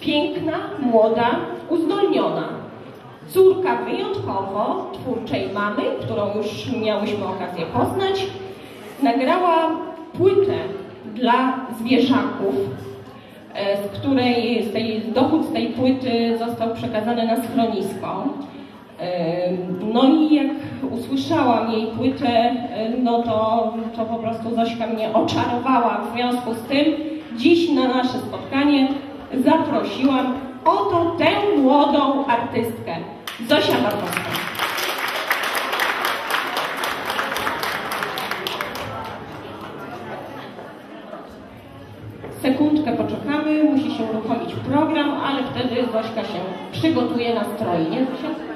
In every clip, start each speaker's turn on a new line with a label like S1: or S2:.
S1: Piękna, młoda, uzdolniona. Córka wyjątkowo twórczej mamy, którą już miałyśmy okazję poznać, nagrała płytę dla zwierzaków, e, z której z tej, dochód z tej płyty został przekazany na schronisko. E, No i jak usłyszałam jej płytę, e, no to, to po prostu Zośka mnie oczarowała. W związku z tym dziś na nasze spotkanie zaprosiłam oto tę młodą artystkę, Zosia Bartowska. Sekundkę poczekamy, musi się uruchomić program, ale wtedy Zośka się przygotuje na stroi, nie Zosia?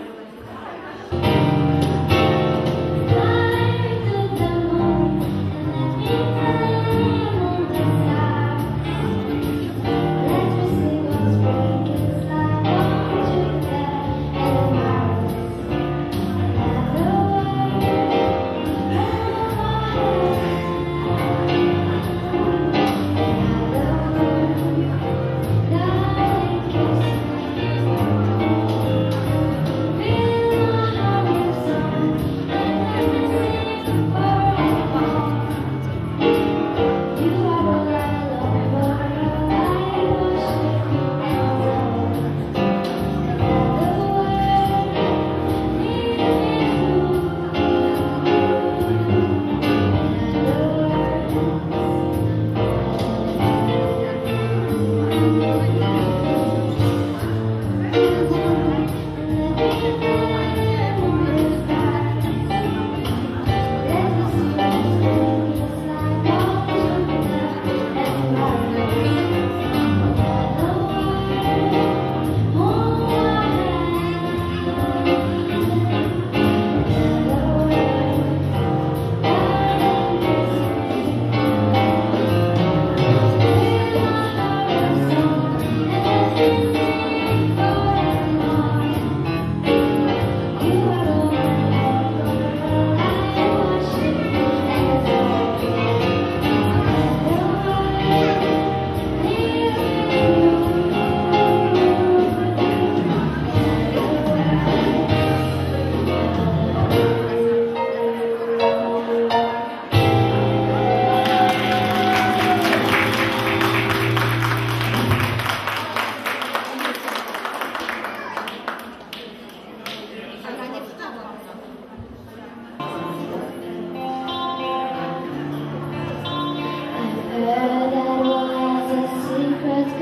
S2: You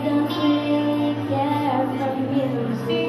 S2: don't really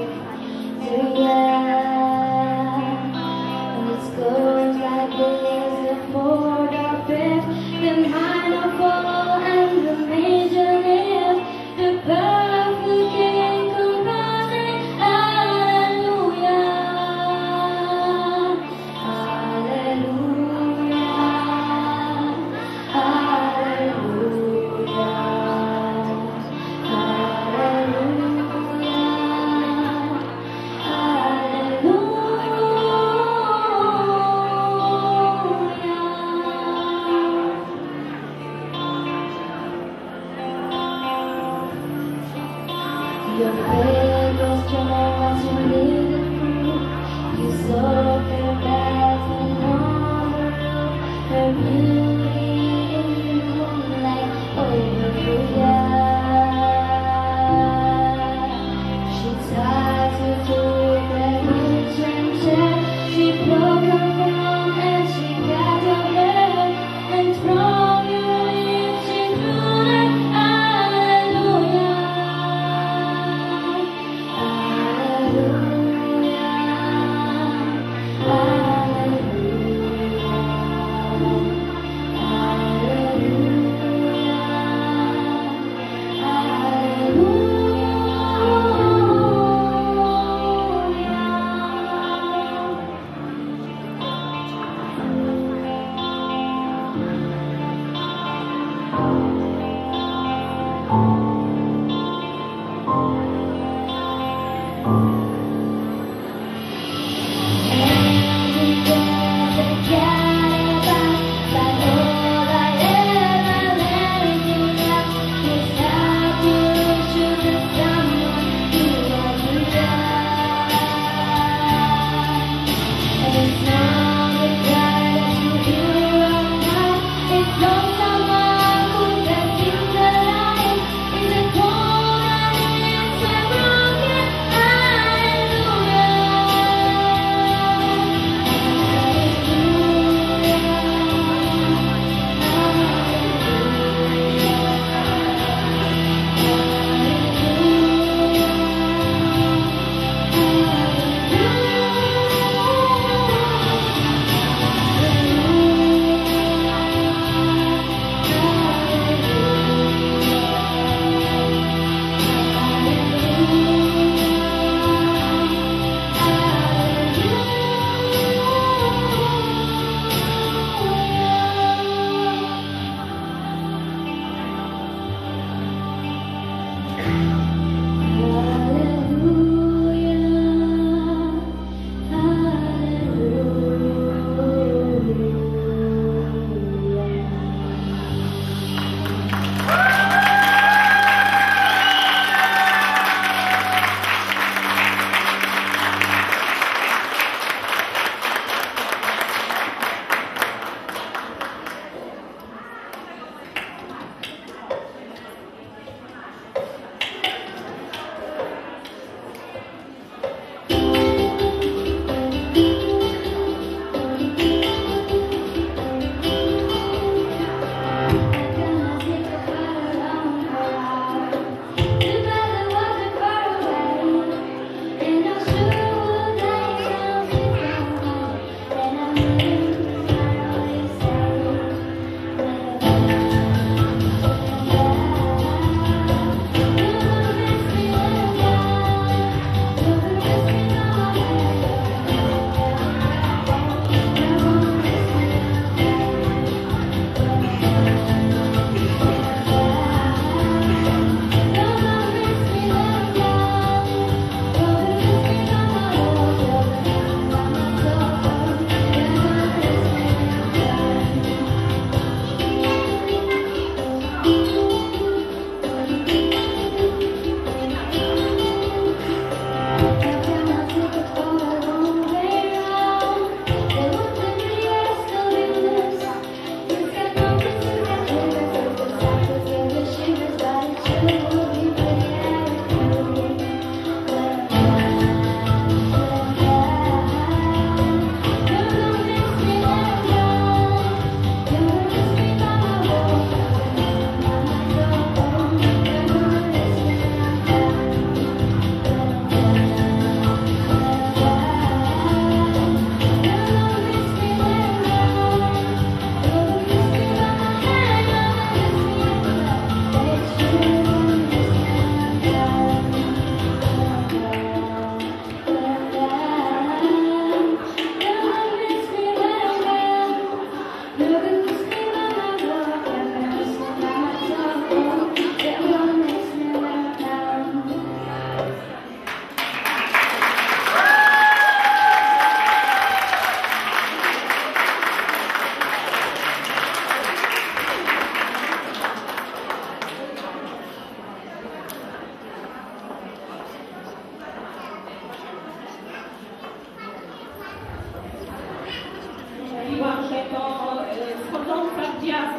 S2: Your prayers just as you needed. You.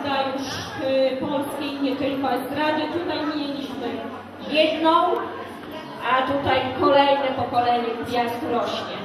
S1: Y, polskiej, nie tylko estrady. Tutaj mieliśmy jedną, a tutaj kolejne pokolenie gwiazd rośnie.